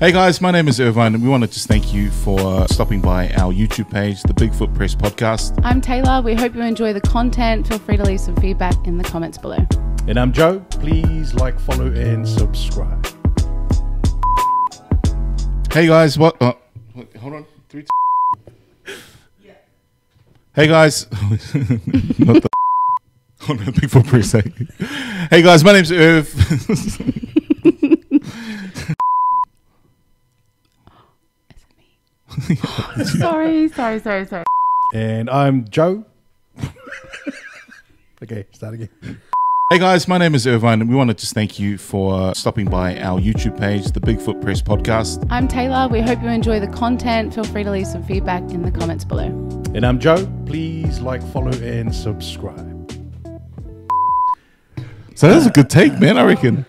Hey guys, my name is Irvine, and we want to just thank you for stopping by our YouTube page, the Bigfoot Press Podcast. I'm Taylor. We hope you enjoy the content. Feel free to leave some feedback in the comments below. And I'm Joe. Please like, follow, and subscribe. Hey guys, what? Uh, wait, hold on, three. Two. Hey guys, not the. Hold on, Bigfoot Press. eh? Hey guys, my name's Irv. sorry, sorry, sorry, sorry. And I'm Joe. okay, start again. Hey guys, my name is Irvine, and we want to just thank you for stopping by our YouTube page, the Bigfoot Press Podcast. I'm Taylor. We hope you enjoy the content. Feel free to leave some feedback in the comments below. And I'm Joe. Please like, follow, and subscribe. So that was a good take, man. I reckon.